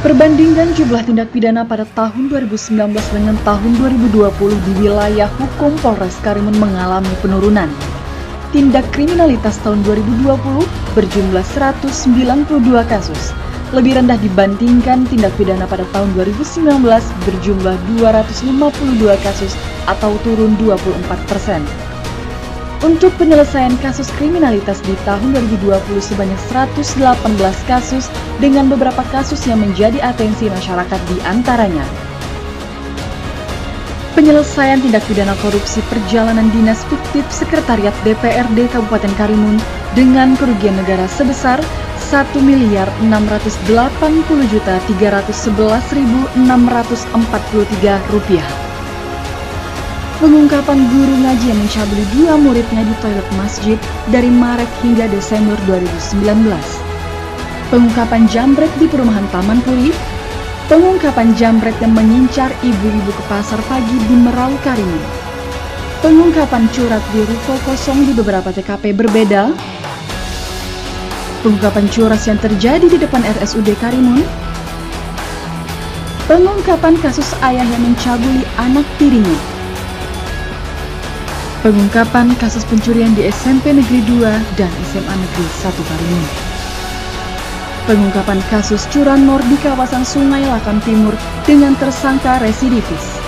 Perbandingan jumlah tindak pidana pada tahun 2019 dengan tahun 2020 di wilayah hukum Polres Karimun mengalami penurunan. Tindak kriminalitas tahun 2020 berjumlah 192 kasus, lebih rendah dibandingkan tindak pidana pada tahun 2019 berjumlah 252 kasus atau turun 24 persen. Untuk penyelesaian kasus kriminalitas di tahun 2020 sebanyak 118 kasus dengan beberapa kasus yang menjadi atensi masyarakat di antaranya. Penyelesaian tindak pidana korupsi perjalanan dinas fiktif Sekretariat DPRD Kabupaten Karimun dengan kerugian negara sebesar 1 miliar 680 juta 311.643 rupiah pengungkapan guru ngaji yang mencabuli dua muridnya di toilet masjid dari Maret hingga Desember 2019. Pengungkapan jambret di perumahan Taman Puri, pengungkapan jambret yang mengincar ibu-ibu ke pasar pagi di Merau Karimun. Pengungkapan curat di ruko kosong di beberapa TKP berbeda. Pengungkapan curas yang terjadi di depan RSUD Karimun. Pengungkapan kasus ayah yang mencabuli anak tirinya Pengungkapan kasus pencurian di SMP Negeri 2 dan SMA Negeri 1 Karimun. Pengungkapan kasus curanmor di kawasan Sungai Lakam Timur dengan tersangka residivis.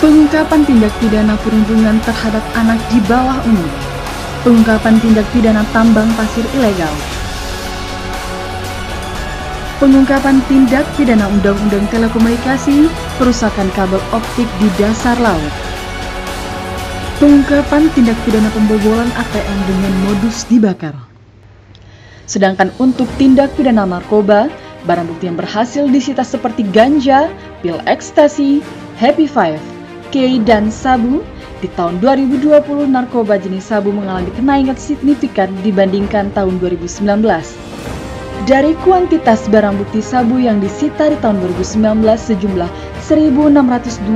Pengungkapan tindak pidana perundungan terhadap anak di bawah umur. Pengungkapan tindak pidana tambang pasir ilegal. Pengungkapan tindak pidana Undang-Undang Telekomunikasi, perusakan kabel optik di dasar laut Pengungkapan tindak pidana pembobolan ATM dengan modus dibakar. Sedangkan untuk tindak pidana narkoba, barang bukti yang berhasil disita seperti ganja, pil ekstasi, happy five, K, dan sabu, di tahun 2020 narkoba jenis sabu mengalami kenaikan signifikan dibandingkan tahun 2019. Dari kuantitas barang bukti sabu yang disita di tahun 2019 sejumlah 1.627,40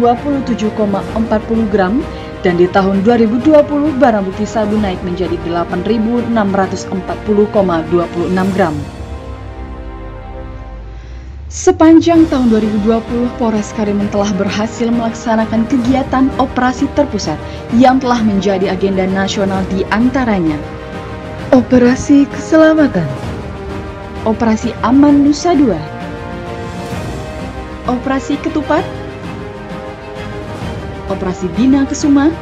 gram dan di tahun 2020 barang bukti sabu naik menjadi 8.640,26 gram. Sepanjang tahun 2020, Polres Karimun telah berhasil melaksanakan kegiatan operasi terpusat yang telah menjadi agenda nasional di antaranya. Operasi Keselamatan. Operasi Aman Nusa Dua. Operasi Ketupat Operasi Bina Kesuma,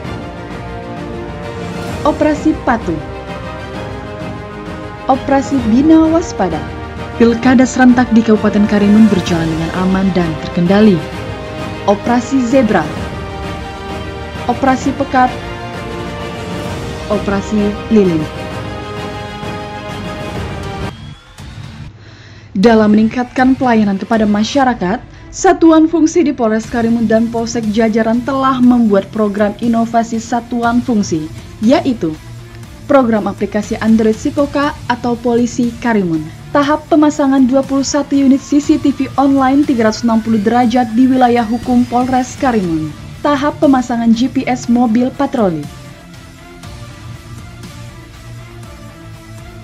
Operasi Patu, Operasi Bina Waspada. Pilkada serentak di Kabupaten Karimun berjalan dengan aman dan terkendali. Operasi Zebra, Operasi Pekat, Operasi Lilin. Dalam meningkatkan pelayanan kepada masyarakat, Satuan Fungsi di Polres Karimun dan Polsek Jajaran telah membuat program inovasi satuan fungsi, yaitu program aplikasi Android Sipoka atau Polisi Karimun. Tahap pemasangan 21 unit CCTV online 360 derajat di wilayah hukum Polres Karimun. Tahap pemasangan GPS mobil patroli.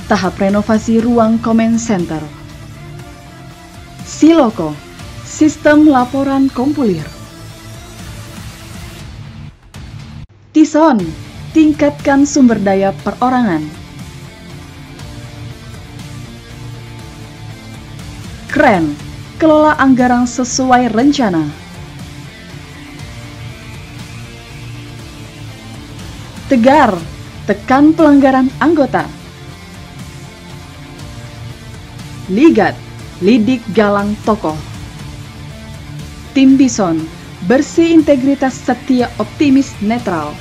Tahap renovasi ruang comment center. Siloko Sistem laporan kompulir Tison, tingkatkan sumber daya perorangan. Keren, kelola anggaran sesuai rencana. Tegar, tekan pelanggaran anggota. Ligat, lidik galang tokoh. Tim Bison, bersih integritas setia optimis netral.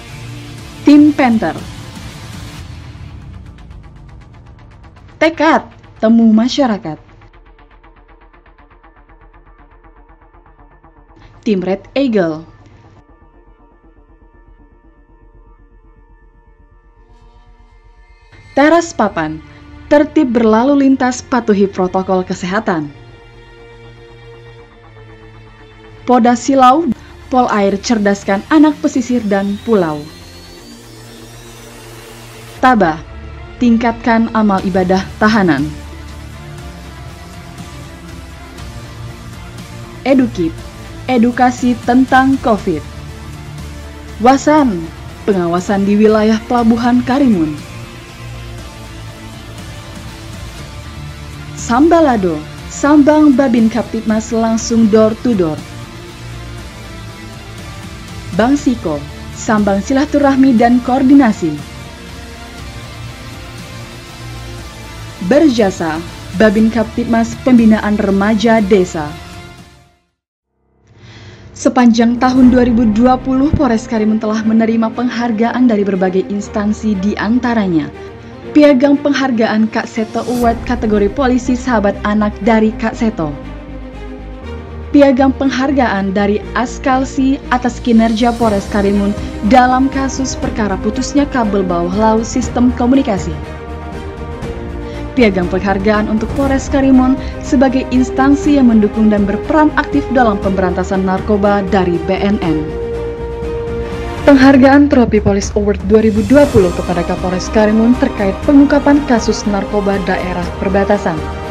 Tim Panther. Tekad, temu masyarakat. Tim Red Eagle. Teras papan, tertib berlalu lintas patuhi protokol kesehatan. Poda Silau, Pol Air cerdaskan anak pesisir dan pulau. Tabah, tingkatkan amal ibadah tahanan. Edukip, edukasi tentang COVID. Wasan, pengawasan di wilayah Pelabuhan Karimun. Sambalado, Sambang Babin Kaptipmas langsung door to door. Bang Siko, Sambang Silaturahmi dan Koordinasi. Berjasa, Babin Kaptipmas Pembinaan Remaja Desa. Sepanjang tahun 2020, Polres Karimun telah menerima penghargaan dari berbagai instansi di antaranya Piagam Penghargaan Kak Seto Award kategori Polisi Sahabat Anak dari Kak Seto. Piagam Penghargaan dari Askalsi atas kinerja Polres Karimun dalam kasus perkara putusnya kabel bawah laut sistem komunikasi. Piagam Penghargaan untuk Polres Karimun sebagai instansi yang mendukung dan berperan aktif dalam pemberantasan narkoba dari BNN. Penghargaan Tropi Polis Award 2020 kepada Kapolres Karimun terkait pengungkapan kasus narkoba daerah perbatasan.